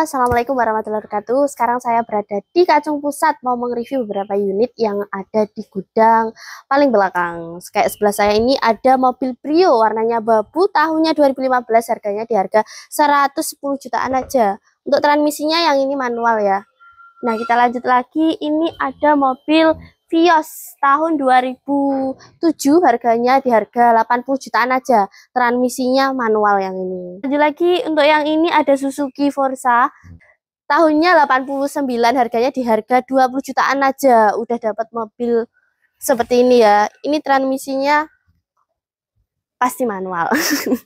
Assalamualaikum warahmatullahi wabarakatuh. Sekarang saya berada di Kacung Pusat mau mereview beberapa unit yang ada di gudang paling belakang. Kayak sebelah saya ini ada mobil Brio warnanya babu, tahunnya 2015, harganya di harga 110 jutaan aja. Untuk transmisinya yang ini manual ya. Nah, kita lanjut lagi. Ini ada mobil Vios tahun 2007 harganya di harga 80 jutaan aja. Transmisinya manual yang ini. Lanjut lagi untuk yang ini ada Suzuki Forza tahunnya 89 harganya di harga 20 jutaan aja. Udah dapat mobil seperti ini ya. Ini transmisinya pasti manual.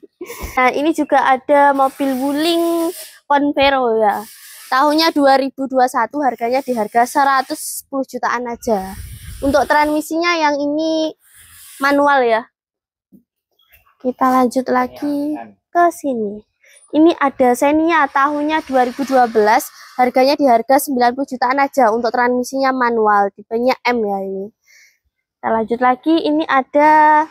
nah, ini juga ada mobil Wuling Convero ya. Tahunnya 2021 harganya di harga 110 jutaan aja. Untuk transmisinya yang ini manual ya. Kita lanjut lagi ke sini. Ini ada Xenia tahunnya 2012, harganya di harga 90 jutaan aja untuk transmisinya manual, tipenya M ya ini. Kita lanjut lagi, ini ada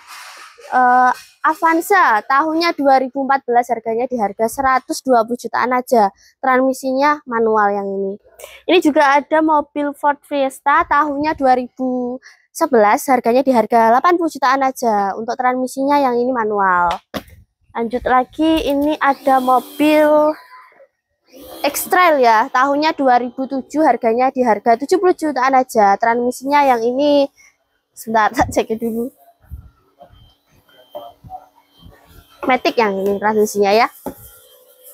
uh, Avanza tahunnya 2014 harganya di harga 120 jutaan aja. Transmisinya manual yang ini. Ini juga ada mobil Ford Fiesta tahunnya 2011 harganya di harga 80 jutaan aja. Untuk transmisinya yang ini manual. Lanjut lagi ini ada mobil X-Trail ya tahunnya 2007 harganya di harga 70 jutaan aja. Transmisinya yang ini. Sebentar tak cek dulu Matic yang ini transmisinya ya.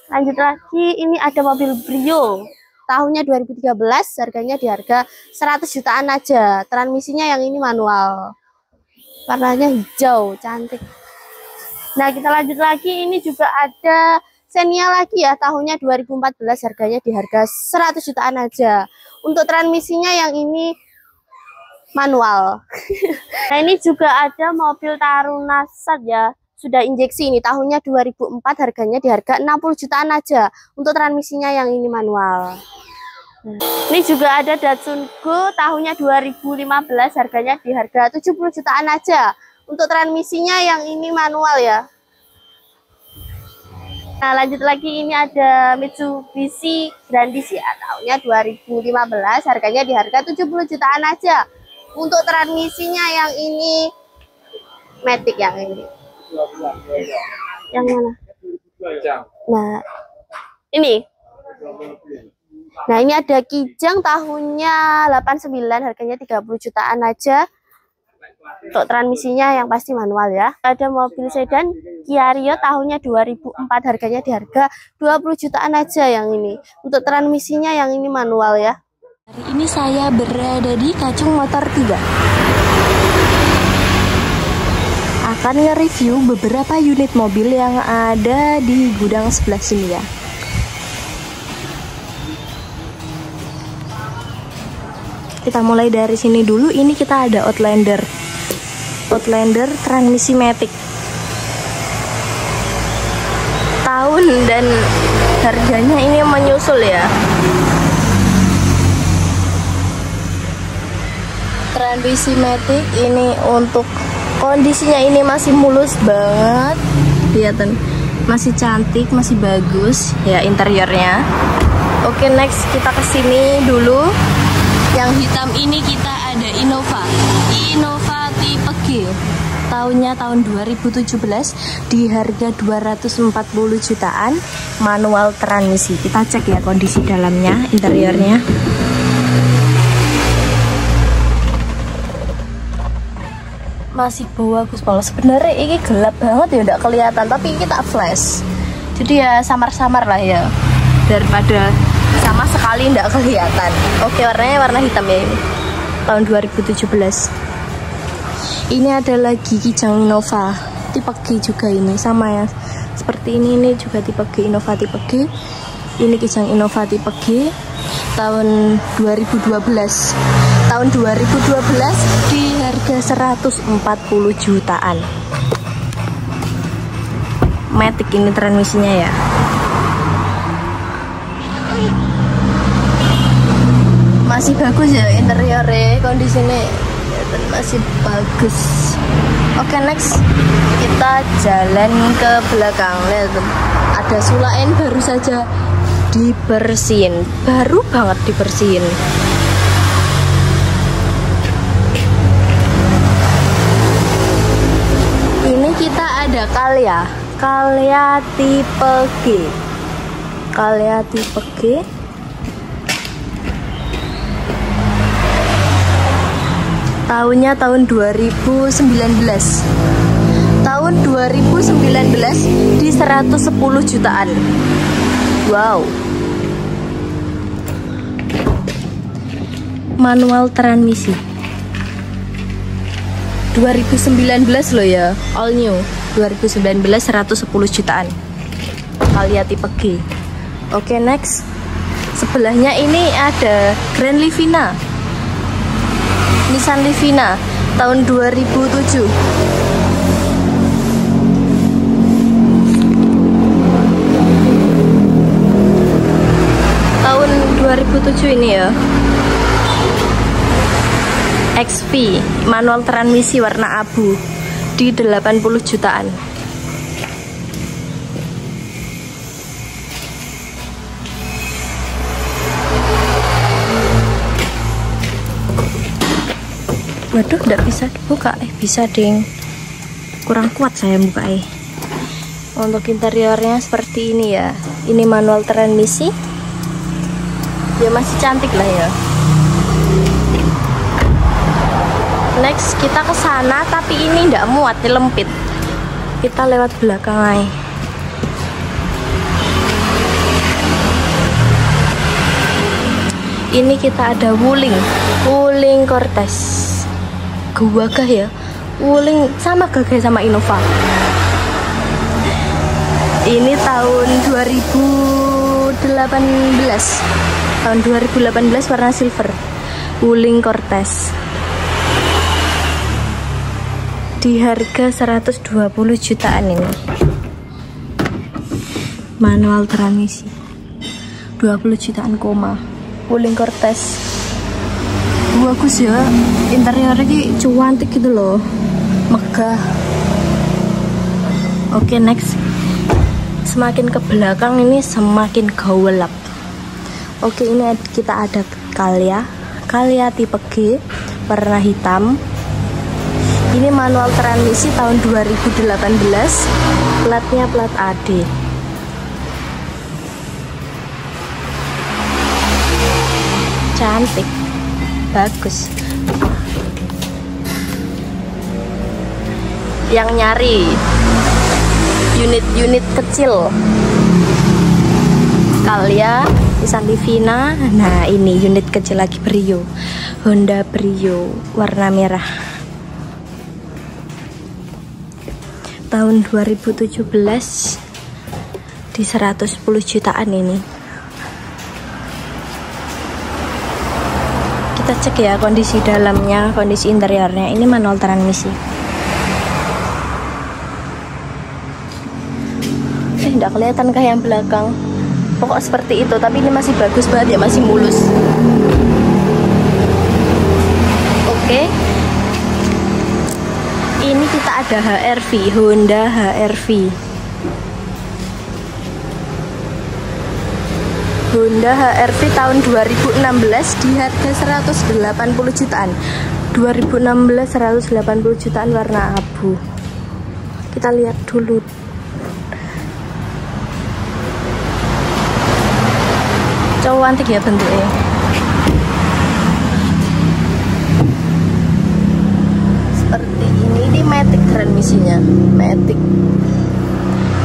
Lanjut lagi ini ada mobil Brio. Tahunnya 2013 harganya di harga 100 jutaan aja. Transmisinya yang ini manual. Warnanya hijau cantik. Nah kita lanjut lagi. Ini juga ada Xenia lagi ya tahunnya 2014 harganya di harga 100 jutaan aja. Untuk transmisinya yang ini manual. Nah ini juga ada mobil Taruna Sat ya sudah injeksi ini tahunnya 2004 harganya di harga 60 jutaan aja. Untuk transmisinya yang ini manual. Ini juga ada Datsun Go tahunnya 2015 harganya di harga 70 jutaan aja. Untuk transmisinya yang ini manual ya. Nah lanjut lagi ini ada Mitsubishi Grandis ya tahunnya 2015 harganya di harga 70 jutaan aja. Untuk transmisinya yang ini Matic yang ini yang mana? Nah, ini. Nah, ini ada Kijang tahunnya 89 harganya 30 jutaan aja. Untuk transmisinya yang pasti manual ya. Ada mobil sedan Kia Rio tahunnya 2004 harganya di harga 20 jutaan aja yang ini. Untuk transmisinya yang ini manual ya. Hari ini saya berada di Kacung Motor 3 akan nge-review beberapa unit mobil yang ada di gudang sebelah sini ya. Kita mulai dari sini dulu. Ini kita ada Outlander. Outlander transmisi matic. Tahun dan harganya ini menyusul ya. Transmisi matic ini untuk kondisinya ini masih mulus banget. Kelihatan masih cantik masih bagus ya interiornya. Oke next kita ke sini dulu. Yang hitam ini kita ada Innova. Innova tipe G. Tahunnya tahun 2017 di harga 240 jutaan manual transmisi kita cek ya kondisi dalamnya interiornya masih bagus kalau sebenarnya ini gelap banget ya udah kelihatan tapi kita flash. Jadi ya samar-samar lah ya. Daripada sama sekali tidak kelihatan. Oke warnanya warna hitam ya ini. Tahun 2017 ini ada lagi Kijang Innova tipe G juga ini. Sama ya seperti ini ini juga tipe G Innova tipe G. Ini Kijang Innova tipe G. Tahun 2012 tahun 2012 di harga 140 jutaan. Matic ini transmisinya ya? Masih bagus ya interiornya kondisinya. Masih bagus. Oke next. Kita jalan ke belakang. Lihat ada sulain baru saja dibersihin. Baru banget dibersihin kalia. Kalia tipe G. Kalia tipe G. Tahunnya tahun 2019 tahun 2019 di 110 jutaan. Wow. Manual transmisi. 2019 loh ya all new 2019 110 jutaan. Kalia tipe G. Oke okay, next. Sebelahnya ini ada Grand Livina. Nissan Livina tahun 2007 tahun 2007 ini ya. XP manual transmisi warna abu di 80 jutaan. Waduh tidak bisa dibuka. Eh bisa ding. Kurang kuat saya buka eh untuk interiornya seperti ini ya. Ini manual transmisi. Ya masih cantik lah ya next kita ke sana tapi ini tidak muat lempit. Kita lewat belakang aja ini kita ada wuling. Wuling cortez gua gah ya. Wuling sama gagah sama Innova. Ini tahun 2018 tahun 2018 warna silver. Wuling Cortez di harga 120 jutaan ini manual transmisi 20 jutaan koma. Wuling Cortez bagus ya interiornya ini cuantik gitu loh. Megah. Oke okay, next. Semakin ke belakang ini semakin gawelap. Oke okay, ini kita ada kalia. Kalia tipe G warna hitam ini manual transmisi tahun 2018 platnya plat AD cantik. Bagus. Yang nyari unit-unit kecil. Kalia Nissan Livina. Nah ini unit kecil lagi Brio. Honda Brio warna merah tahun 2017 di 110 jutaan ini. Kita cek ya kondisi dalamnya kondisi interiornya. Ini manual transmisi. Eh tidak kelihatan kah yang belakang? Pokok seperti itu tapi ini masih bagus banget ya masih mulus. Oke. kita ada HRV Honda HRV Honda HRV tahun 2016 di harga 180 jutaan. 2016 180 jutaan warna abu. Kita lihat dulu. Cowok antik ya bentuknya seperti matic transmisinya matic.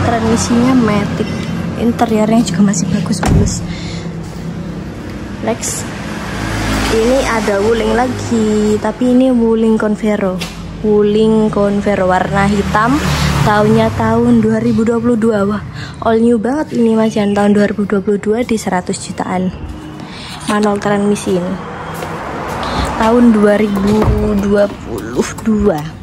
Transmisinya matic. Interiornya juga masih bagus bagus next. Ini ada wuling lagi tapi ini wuling convero. Wuling convero warna hitam tahunnya tahun 2022 wah all new banget ini mas yang tahun 2022 di 100 jutaan. Manual transmisi ini tahun 2022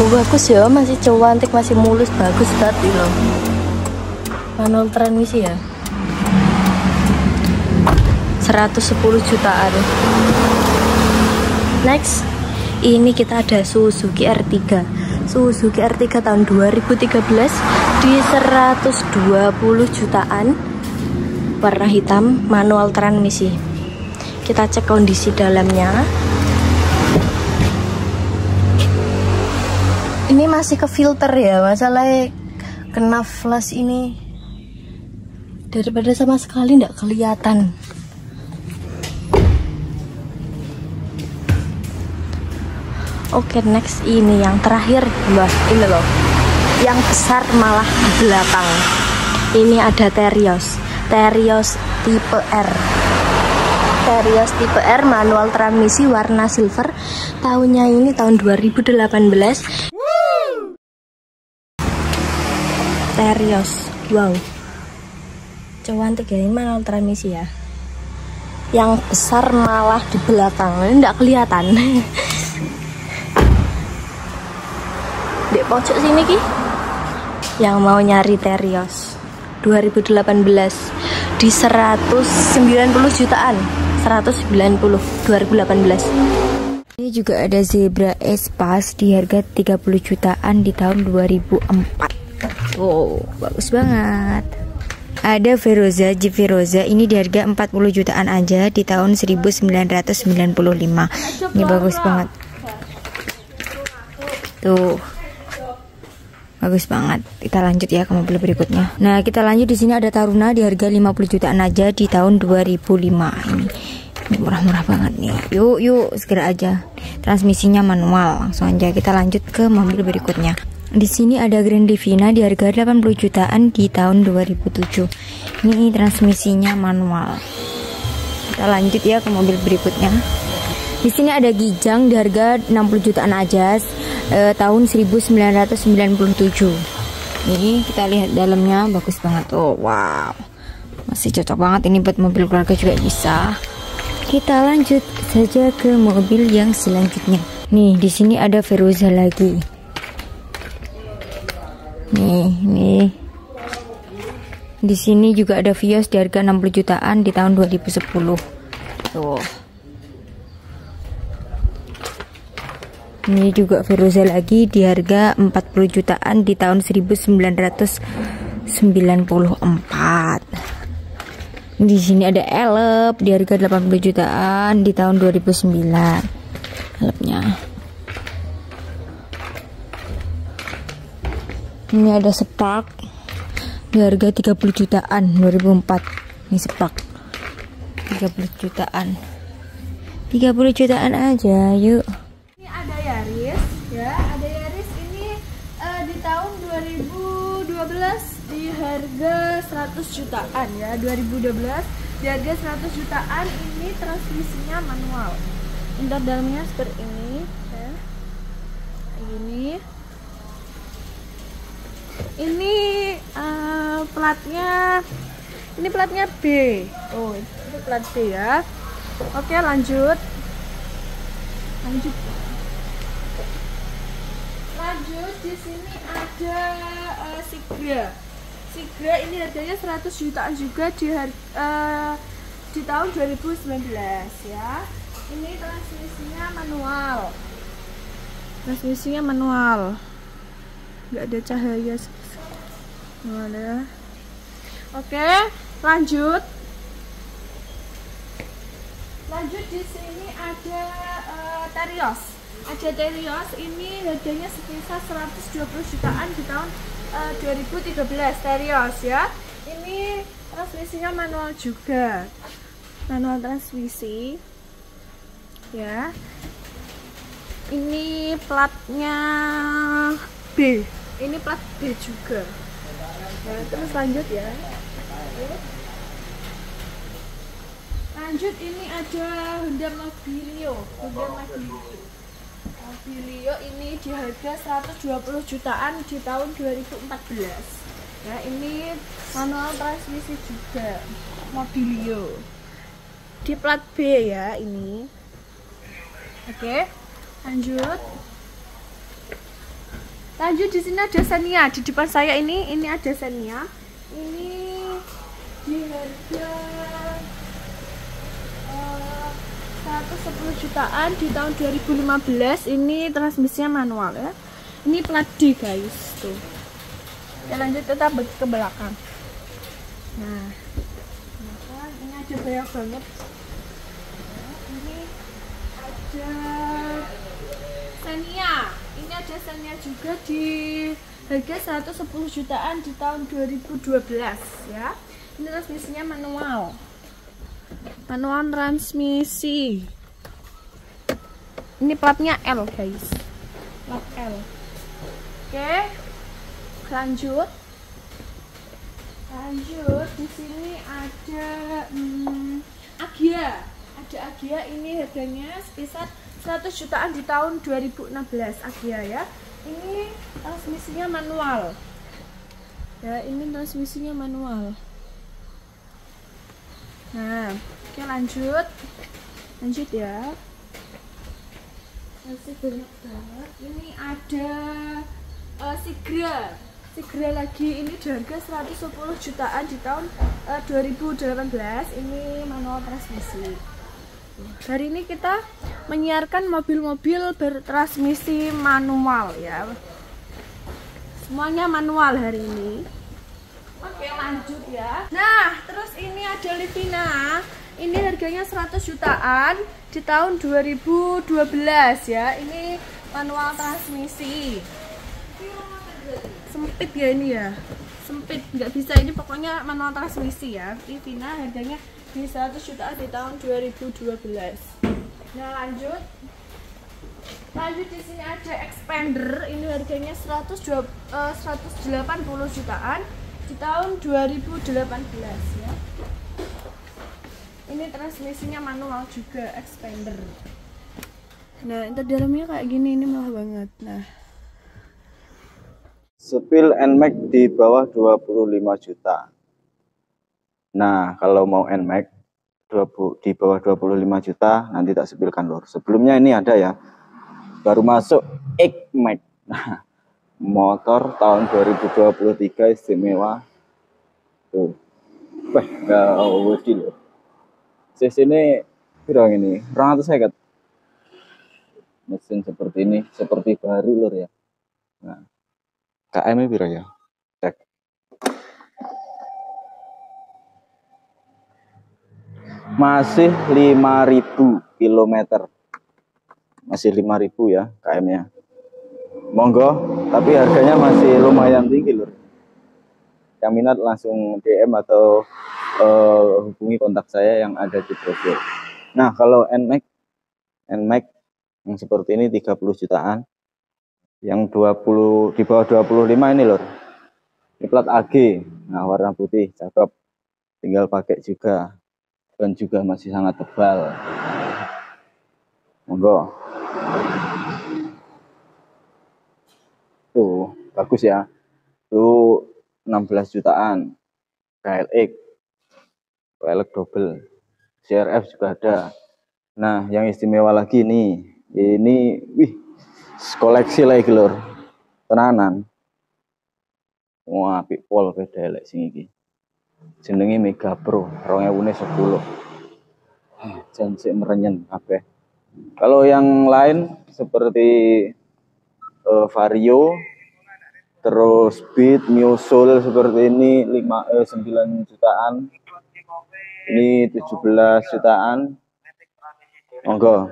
oh, bagus ya masih cantik masih mulus bagus banget loh. Manual transmisi ya? 110 jutaan. Next ini kita ada Suzuki R3 Suzuki R3 tahun 2013 di 120 jutaan warna hitam manual transmisi. Kita cek kondisi dalamnya ini masih ke filter ya masalah kena flash ini. Daripada sama sekali tidak kelihatan. Oke next ini yang terakhir Mbak. Ini loh. Yang besar malah belakang. Ini ada Terios. Terios tipe R. Terios tipe R manual transmisi warna silver. Tahunnya ini tahun 2018 Terios. Wow. Cantik ya ini manual transmisi ya. Yang besar malah di belakang. Ini tidak kelihatan. Di pojok sini ki yang mau nyari Terios. 2018 di 190 jutaan. 190 2018 ini juga ada zebra Espas di harga 30 jutaan di tahun 2004 wow bagus banget. Ada Veroza, Jeep Veroza. Ini di harga 40 jutaan aja di tahun 1995 ini bagus banget. Tuh. Bagus banget. Kita lanjut ya ke mobil berikutnya. Nah kita lanjut di sini ada Taruna di harga 50 jutaan aja di tahun 2005 ini ini murah-murah banget nih. Yuk yuk segera aja. Transmisinya manual langsung aja. Kita lanjut ke mobil berikutnya di sini ada Grand Livina di harga 80 jutaan di tahun 2007 ini transmisinya manual. Kita lanjut ya ke mobil berikutnya. Di sini ada Gijang di harga 60 jutaan aja eh, tahun 1997 ini kita lihat dalamnya bagus banget. Oh wow. Masih cocok banget ini buat mobil keluarga juga bisa. Kita lanjut saja ke mobil yang selanjutnya. Nih di sini ada Veroza lagi nih nih di sini juga ada Vios di harga 60 jutaan di tahun 2010 tuh Ini juga Feroza lagi di harga 40 jutaan di tahun 1994. Di sini ada Elep di harga 80 jutaan di tahun 2009. Elepnya. Ini ada Spark di harga 30 jutaan 2004. Ini Spark. 30 jutaan. 30 jutaan aja, yuk. harga 100 jutaan ya 2012 di harga 100 jutaan ini transmisinya manual untuk dalamnya seperti ini ya. ini ini uh, platnya ini platnya B oh itu plat B ya oke lanjut lanjut lanjut di sini ada uh, Sigra Sigra ini harganya 100 jutaan juga di uh, di tahun 2019 ya. Ini transmisinya manual. Transmisinya manual. Enggak ada cahaya. Ada. Oke, lanjut. Lanjut di sini ada uh, Terios. Ada Terios ini harganya sekitar 120 jutaan di tahun uh, 2013 Terios ya ini transmisinya manual juga manual transmisi ya ini platnya B ini plat B juga ya, terus lanjut ya. Lanjut ini ada Honda Mobilio. Honda Mobilio. Ini di harga 120 jutaan di tahun 2014 ya ini manual transmisi juga. Mobilio. Di plat B ya ini. Oke lanjut lanjut di sini ada Xenia di depan saya ini ini ada Xenia ini di harga 110 jutaan di tahun 2015 ini transmisinya manual ya. Ini plat D guys tuh. Ya lanjut kita ke belakang. Nah. Ini ada banyak banget. Ini ada Xenia ini ada Xenia juga di harga 110 jutaan di tahun 2012 ya. Ini transmisinya manual. Manual transmisi. Ini platnya L guys. Plat L. Oke lanjut. Lanjut di sini ada hmm, Agia. Ada Agia ini harganya sekitar 100 jutaan di tahun 2016 Agia ya. Ini transmisinya manual. Ya ini transmisinya manual. Nah oke lanjut. Lanjut ya. Masih banyak banget. Ini ada uh, Sigra Sigra lagi ini harga 110 jutaan di tahun uh, 2018 ini manual transmisi hari ini kita menyiarkan mobil-mobil bertransmisi manual ya. Semuanya manual hari ini. Oke lanjut ya. Nah terus ini ada Livina. Ini harganya 100 jutaan di tahun 2012 ya. Ini manual transmisi. Sempit ya ini ya. Sempit nggak bisa. Ini pokoknya manual transmisi ya. Livina harganya di 100 juta di tahun 2012 nah lanjut. Lanjut di sini ada expander. Ini harganya 100 uh, 180 jutaan di tahun 2018 ya. Ini transmisinya manual juga expander. Nah itu dalamnya kayak gini ini mewah banget. Nah. Spill NMAX di bawah 25 juta Nah, kalau mau NMAX di bawah 25 juta nanti tak sepilkan lor. Sebelumnya ini ada ya. Baru masuk XMAX. Nah, motor tahun 2023 istimewa. Tuh. Wah, enggak wedi loh. Sis ini kira ini, saya 250. Mesin seperti ini, seperti baru lor ya. Nah, KM ini ya? Masih 5000 km masih 5000 ya KM nya monggo tapi harganya masih lumayan tinggi lur. Yang minat langsung DM atau uh, hubungi kontak saya yang ada di profil. Nah kalau NMAX NMAX yang seperti ini 30 jutaan. Yang 20 di bawah 25 ini lur. Ini plat AG nah warna putih cakep. Tinggal pakai juga dan juga masih sangat tebal. Monggo. Tuh, bagus ya. Tuh 16 jutaan. KLX. KLX double. CRF juga ada. Nah, yang istimewa lagi nih. Ini wih koleksi lagi lur. Tenanan. Wah, pol beda elek sing iki jenenge Mega Pro 2010 janji merenyen kabeh. Kalau yang lain seperti uh, Vario terus Beat Musul seperti ini 5 eh, 9 jutaan. Ini 17 jutaan. Monggo.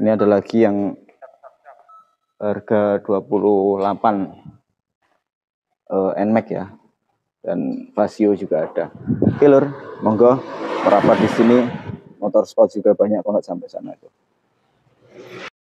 Ini ada lagi yang harga 28 uh, NMAX ya dan Vasio juga ada. Oke lur, monggo merapat di sini. Motor sport juga banyak banget sampai sana itu.